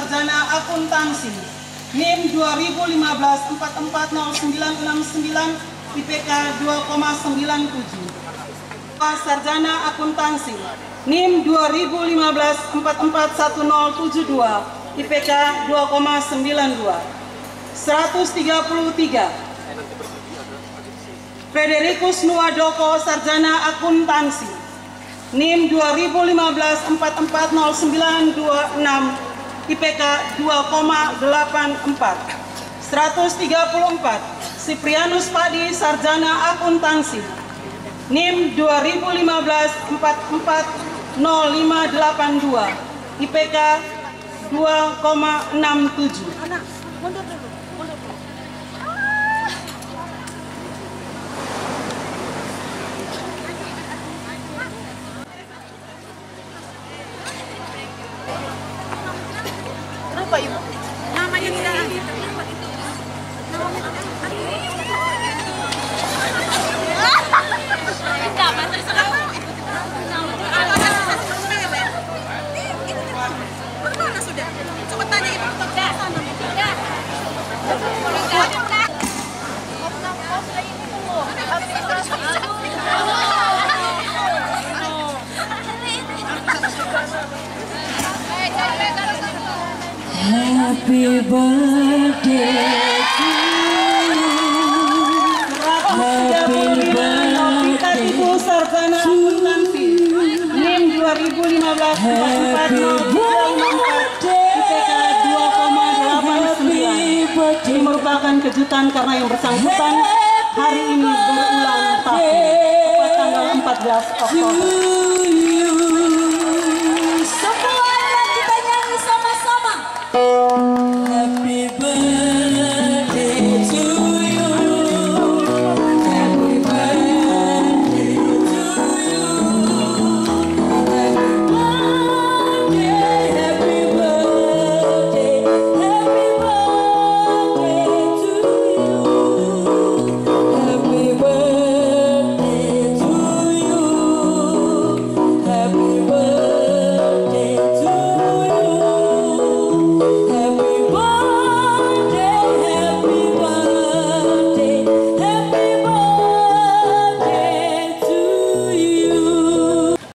Sarjana Akuntansi NIM 2015 440969 IPK 2,97 Sarjana Akuntansi NIM 2015 441072 IPK 2,92 133 Frederikus Nuadoko Sarjana Akuntansi NIM 2015 440926 IPK 2,84 134 Siprianus Padi Sarjana Akuntansi NIM 2015 440582 IPK 2,67 pa yung Happy birthday to Happy Novita Ibu Sarjana Akuntansi NIM 2015 Ini merupakan kejutan karena yang bersangkutan hari ini berulang tahun tepat tanggal 14 Oktober.